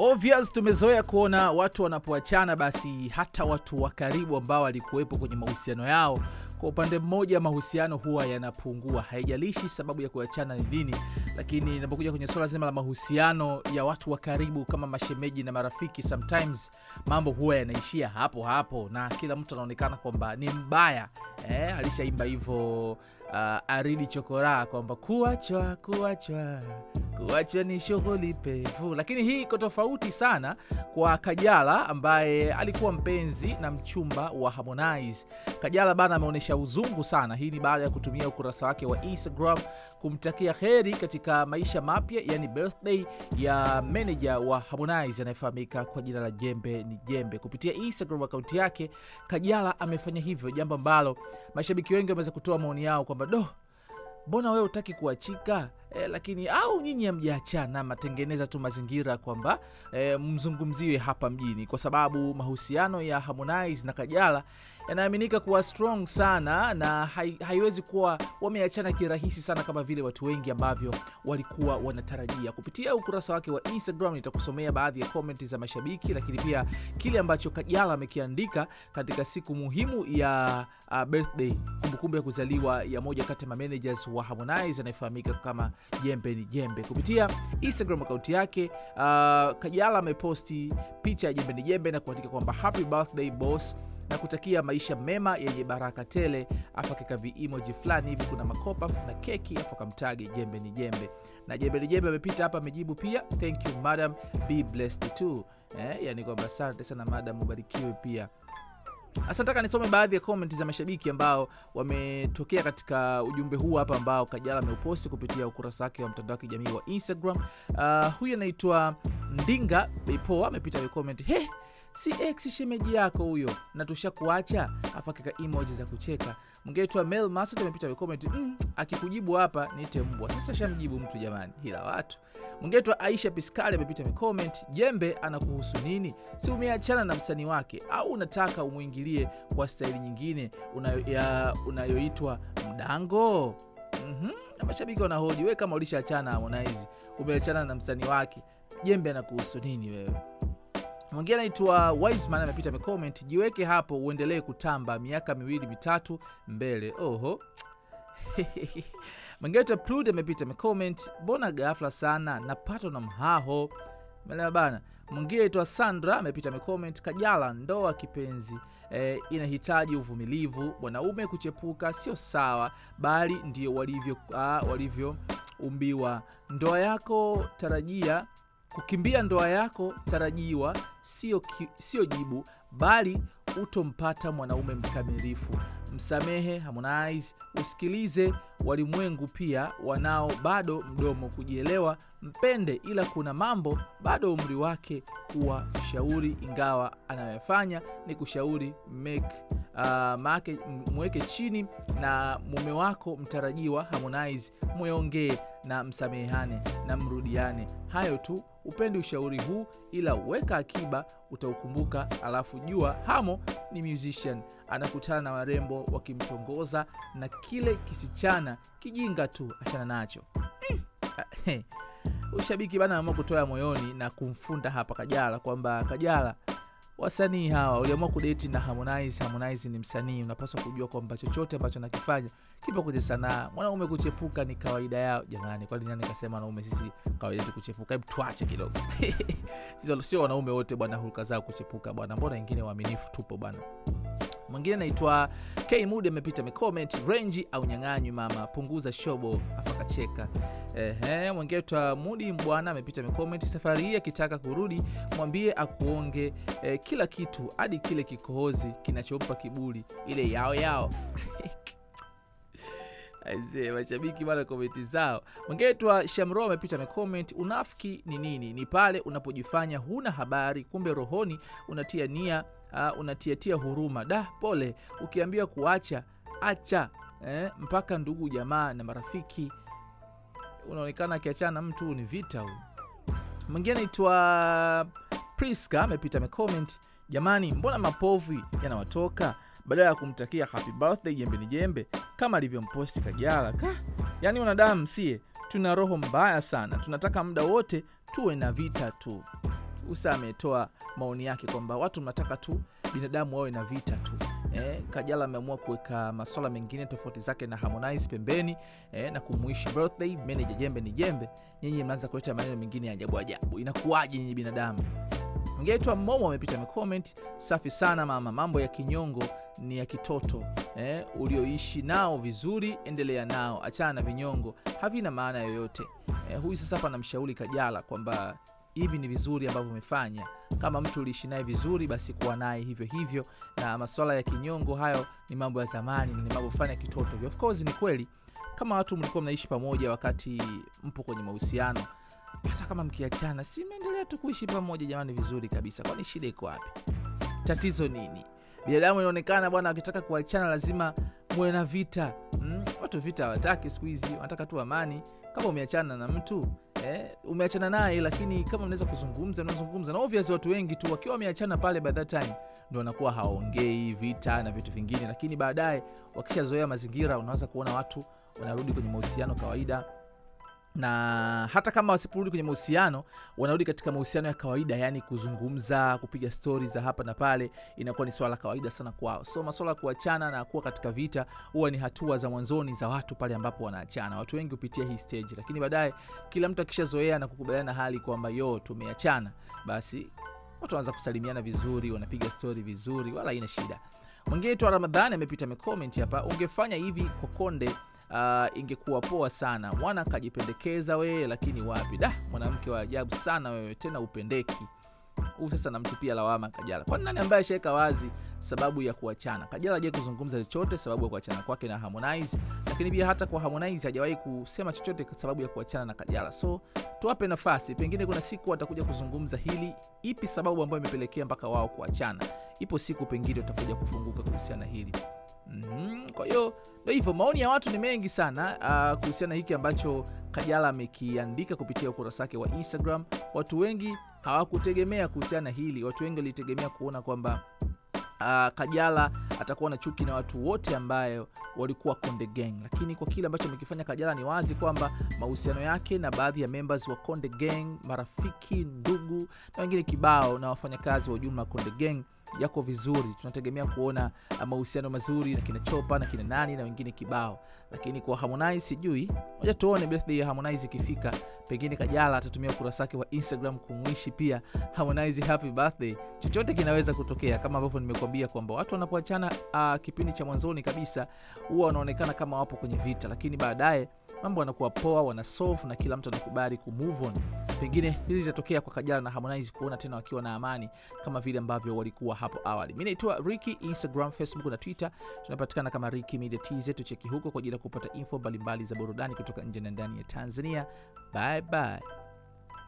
Obvious, tumezoea kuona watu wanapoachana, basi hata watu wa karibu ambao walikuwepo kwenye mahusiano yao, kwa upande mmoja mahusiano huwa yanapungua. Haijalishi sababu ya kuachana ni nini, lakini inapokuja kwenye swala zima la mahusiano ya watu wa karibu kama mashemeji na marafiki, sometimes mambo huwa yanaishia hapo hapo na kila mtu anaonekana kwamba ni mbaya. Eh, alishaimba hivyo uh, Aridi Chokora kwamba kuachwa kuachwa kuachwa ni shughuli pevu, lakini hii iko tofauti sana kwa Kajala ambaye alikuwa mpenzi na mchumba wa Harmonize. Kajala bana ameonyesha uzungu sana. Hii ni baada ya kutumia ukurasa wake wa Instagram kumtakia heri katika maisha mapya, yani birthday ya meneja wa Harmonize anayefahamika kwa jina la Jembe ni Jembe. Kupitia Instagram akaunti yake, Kajala amefanya hivyo, jambo ambalo mashabiki wengi wameweza kutoa maoni yao kwamba do mbona wewe utaki kuachika e, lakini au nyinyi hamjaachana, matengeneza tu mazingira kwamba e, mzungumziwe hapa mjini, kwa sababu mahusiano ya Harmonize na Kajala yanaaminika kuwa strong sana na hai, haiwezi kuwa wameachana kirahisi sana kama vile watu wengi ambavyo walikuwa wanatarajia. Kupitia ukurasa wake wa Instagram nitakusomea baadhi ya komenti za mashabiki, lakini pia kile ambacho Kajala amekiandika katika siku muhimu ya uh, birthday, kumbukumbu ya kuzaliwa ya moja kati ya managers wa Harmonize anayefahamika kama Jembe ni Jembe. Kupitia Instagram akaunti yake uh, Kajala ameposti picha ya Jembe ni Jembe na kuandika kwamba happy birthday boss na kutakia maisha mema yenye baraka tele, afu akika viemoji fulani hivi, kuna makopa na keki, afu akamtagi jembe ni jembe, na jembe ni jembe amepita hapa amejibu pia thank you madam, be blessed too. Eh, yani kwamba asante sana madam, ubarikiwe pia. Sasa nataka nisome baadhi ya comment za mashabiki ambao wametokea katika ujumbe huu hapa ambao Kajala ameuposti kupitia ukurasa wake wa mtandao wa kijamii wa Instagram. Uh, huyu anaitwa Ndinga Beipo amepita comment he si ex shemeji yako huyo na tushakuacha, afa kika emoji za kucheka. Mngeitwa mail Master amepita comment mm, akikujibu hapa niite mbwa. Sasa shamjibu mtu jamani, ila watu. Mngeitwa Aisha Piskali amepita comment, Jembe anakuhusu nini? Si umeachana na msanii wake au unataka umuingilie kwa staili nyingine unayoitwa unayo mdango? mm-hmm. Na mashabiki wanahoji, we kama ulishaachana na Harmonize, umeachana na msanii wake, Jembe anakuhusu nini wewe? Mwingine anaitwa Wiseman amepita amecomment, jiweke hapo uendelee kutamba miaka miwili mitatu mbele. Oho. Mwingine anaitwa amepita amecomment, mbona ghafla sana napatwa na mhaho. Umeelewa bana. Mwingine anaitwa Sandra amepita amecomment, Kajala, ndoa kipenzi e, inahitaji uvumilivu. Mwanaume kuchepuka sio sawa, bali ndio walivyo ah. Ndoa yako tarajia kukimbia ndoa yako tarajiwa sio, sio jibu bali utompata mwanaume mkamilifu. Msamehe Harmonize, usikilize walimwengu pia wanao bado mdomo kujielewa. Mpende, ila kuna mambo bado umri wake kuwa ushauri, ingawa anayoyafanya ni kushauri make uh, mweke chini na mume wako mtarajiwa Harmonize, mweongee na msamehane na mrudiane. Hayo tu, upendi ushauri huu, ila weka akiba, utaukumbuka. Alafu jua Hamo ni musician, anakutana na warembo wakimtongoza na kile kisichana kijinga tu, achana nacho. mm. Ushabiki bana amua kutoa moyoni na kumfunda hapa Kajala kwamba Kajala, wasanii hawa uliamua kudeti na Harmonize. Harmonize ni msanii, unapaswa kujua kwamba chochote ambacho nakifanya kipo kwenye sanaa. Mwanaume kuchepuka ni kawaida yao. Jamani, kwani nani kasema wanaume sisi kawaida yetu kuchepuka? Hebu tuache kidogo sisi sio wanaume wote bwana, hulka zao kuchepuka bwana, mbona wengine waaminifu tupo bwana. Mwingine anaitwa K Mude amepita amecomment, Renji au nyang'anywi mama, punguza shobo, afakacheka. Mwingine twa Mudi Mbwana amepita amecomment, safari hii akitaka kurudi mwambie akuonge eh, kila kitu hadi kile kikohozi kinachompa kibuli ile yao yao Aise, mashabiki bana komenti zao. Mwingine twa Shamro amepita amecomment, unafiki ni nini? Ni pale unapojifanya huna habari, kumbe rohoni unatia nia uh, unatiatia huruma. Da, pole ukiambiwa kuacha acha. Eh, mpaka ndugu jamaa na marafiki unaonekana akiachana na mtu ni vita huyu. Mwingine anaitwa Priska amepita amecomment, jamani, mbona mapovu yanawatoka badala ya kumtakia happy birthday jembe ni jembe kama alivyomposti Kajala. Ka, yaani wanadamu sie tuna roho mbaya sana, tunataka muda wote tuwe na vita tu. Usa ametoa maoni yake kwamba watu mnataka tu binadamu wawe na vita tu. Eh, Kajala ameamua kuweka maswala mengine tofauti zake na Harmonize pembeni eh, na kumuishi birthday manager jembe ni jembe. Nyinyi mnaanza kuleta maneno mengine ya ajabu ajabu, inakuwaje nyinyi binadamu? Mgeitwa Momo amepita amecomment, safi sana mama, mambo ya kinyongo ni ya kitoto eh, ulioishi nao vizuri, endelea nao, achana na vinyongo, havina maana yoyote. Eh, huyu sasa hapa anamshauri Kajala kwamba hivi ni vizuri ambavyo umefanya. Kama mtu uliishi naye vizuri, basi kuwa naye hivyo hivyo, na maswala ya kinyongo hayo ni mambo ya zamani, ni mambo fanya kitoto. Of course ni kweli, kama watu mlikuwa mnaishi pamoja wakati mpo kwenye mahusiano hata kama mkiachana, si mnaendelea tu kuishi pamoja jamani, vizuri kabisa. Kwani shida iko wapi? Tatizo nini? Binadamu inaonekana bwana, wakitaka kuachana lazima muwe na vita mm? Watu vita hawataki siku hizi, wanataka tu amani. Kama umeachana na mtu eh, umeachana naye, lakini kama mnaweza kuzungumza, mnazungumza na obviously, watu wengi tu wakiwa wameachana pale, by that time ndo wanakuwa hawaongei vita na vitu vingine, lakini baadaye wakishazoea mazingira, unaweza kuona watu wanarudi kwenye mahusiano kawaida na hata kama wasiporudi kwenye mahusiano wanarudi katika mahusiano ya kawaida, yani kuzungumza, kupiga stori za hapa na pale, inakuwa ni swala la kawaida sana kwao. So maswala ya kuachana na kuwa katika vita huwa ni hatua za mwanzoni za watu pale ambapo wanaachana. Watu wengi hupitia hii stage, lakini baadaye kila mtu akishazoea na kukubaliana na hali kwamba yo, tumeachana, basi watu wanaanza kusalimiana vizuri, wanapiga stori vizuri, wala haina shida. Mwingine tu Ramadhani amepita amecomment hapa, ungefanya hivi kwa Konde Uh, ingekuwa poa sana. Mwana akajipendekeza wewe, lakini wapi da, mwanamke wa ajabu sana wewe, tena upendeki. Huu sasa namtupia lawama Kajala, kwani nani ambaye ashaweka wazi sababu ya kuachana? Kajala hajawahi kuzungumza chochote sababu ya kuachana kwake na Harmonize, lakini pia hata kwa Harmonize hajawahi kusema chochote sababu ya kuachana na Kajala. So tuwape nafasi, pengine kuna siku watakuja kuzungumza hili, ipi sababu ambayo imepelekea mpaka wao kuachana. Ipo siku pengine watakuja kufunguka kuhusiana hili. Mm-hmm. Kwa hiyo ndio hivyo, maoni ya watu ni mengi sana uh, kuhusiana hiki ambacho Kajala amekiandika kupitia ukurasa wake wa Instagram. Watu wengi hawakutegemea kuhusiana hili, watu wengi walitegemea kuona kwamba uh, Kajala atakuwa na chuki na watu wote ambayo walikuwa Konde Gang, lakini kwa kile ambacho amekifanya Kajala ni wazi kwamba mahusiano yake na baadhi ya members wa Konde Gang, marafiki, ndugu na wengine kibao na wafanyakazi wa ujumla wa Konde Gang yako vizuri. Tunategemea kuona mahusiano mazuri na kina Chopa na kina nani na wengine kibao, lakini kwa Harmonize sijui. moja tuone birthday ya Harmonize ikifika, pengine Kajala atatumia ukurasa wake wa Instagram kumwishi pia Harmonize happy birthday. Chochote kinaweza kutokea, kama ambavyo nimekuambia kwamba watu wanapoachana uh, kipindi cha mwanzoni kabisa huwa wanaonekana kama wapo kwenye vita, lakini baadaye mambo yanakuwa poa, wana solve na kila mtu anakubali ku move on. Pengine hili litatokea kwa Kajala na Harmonize kuona tena wakiwa na amani kama vile ambavyo walikuwa hapo awali. Mi naitwa Riki, Instagram, Facebook na Twitter tunapatikana kama Riki Media TZ. Tucheki huko kwa ajili ya kupata info mbalimbali za burudani kutoka nje na ndani ya Tanzania. Bye bye.